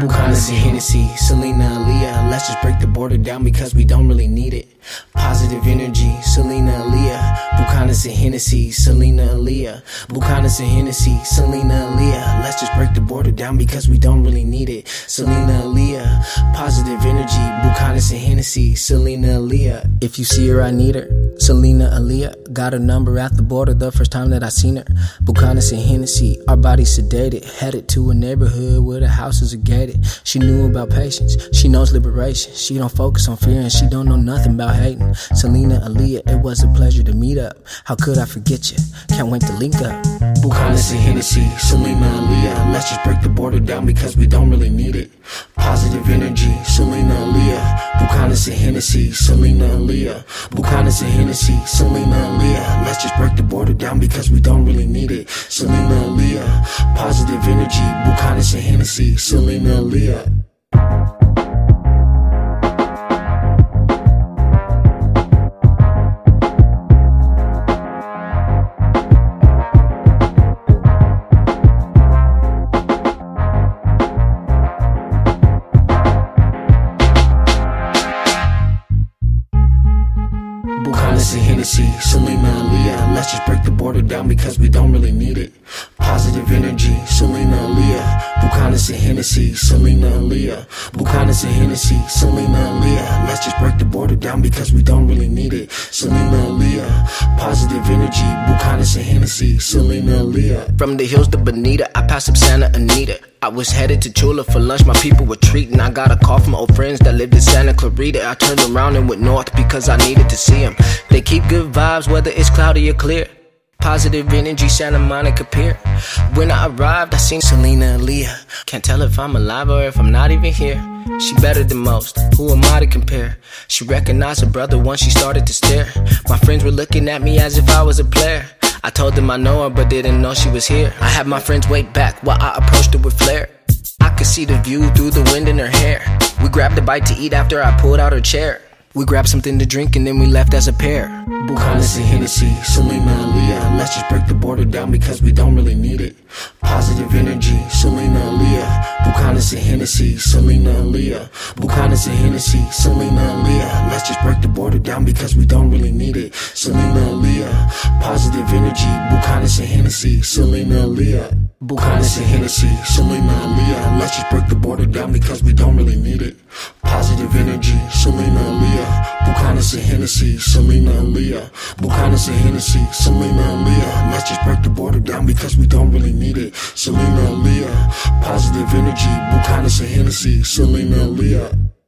Bucanas and Hennessy, Selena Aaliyah. Let's just break the border down because we don't really need it. Positive energy, Selena Aaliyah. Bucanas and Hennessy, Selena Aaliyah. Bucanas and Hennessy, Selena Aaliyah. Let's just break the border down because we don't really need it. Selena Aaliyah, positive energy, Bucanas and Hennessy, Selena Aaliyah. If you see her, I need her. Selena Aaliyah, got her number at the border the first time that I seen her. Bucanas and Hennessy, our bodies sedated, headed to a neighborhood where the houses are gated. She knew about patience, she knows liberation. She don't focus on fear and she don't know nothing about hating. Selena Aaliyah, it was a pleasure to meet up. How could I forget you? Can't wait to link up. Bucanas and Hennessy, Selena Aaliyah. Let's just break the border down because we don't really need it. Positive energy, Selena Aaliyah. Bucanas and Hennessy, Selena Aaliyah. Bucanas and Hennessy, Selena Aaliyah. Let's just break the border down because we don't really need it. Selena Aaliyah. Positive energy, Bucanas and Hennessy, Selena Aaliyah. Hennessy, Selena Aaliyah. Let's just break the border down because we don't really need it. Positive energy, Selena Aaliyah. Bucanas and Hennessy, Selena Aaliyah. Bucanas and Hennessy, Selena Aaliyah. Let's just break the border down because we don't really need it. Selena Aaliyah, positive energy, Bucanas and Hennessy, Selena Aaliyah. From the hills to Bonita, I passed up Santa Anita. I was headed to Chula for lunch, my people were treating. I got a call from old friends that lived in Santa Clarita. I turned around and went north because I needed to see them. They keep good vibes whether it's cloudy or clear. Positive energy, Santa Monica Pier. When I arrived, I seen Selena Aaliyah. Can't tell if I'm alive or if I'm not even here. She better than most. Who am I to compare? She recognized her brother once she started to stare. My friends were looking at me as if I was a player. I told them I know her, but didn't know she was here. I had my friends wait back while I approached her with flair. I could see the view through the wind in her hair. We grabbed a bite to eat after I pulled out her chair. We grabbed something to drink and then we left as a pair. Bucanas and Hennessy, Selena Aaliyah. Let's just break the border down because we don't really need it. Positive energy, Selena Aaliyah. Bucanas and Hennessy, Selena Aaliyah. Bucanas and Hennessy, Selena Aaliyah. Let's just break the border down because we don't really need it. Selena Aaliyah. Positive energy, Bucanas and Hennessy, Selena Aaliyah. Bucanas and Hennessy, Selena Aaliyah. Let's just break the border down because we don't really need it. Positive energy, Selena Aaliyah. And Hennessy, Selena Aaliyah, Bucanas and Hennessy, Selena Aaliyah. Let's just break the border down because we don't really need it. Selena Aaliyah. Positive energy, Bucanas and Hennessy, Selena Aaliyah.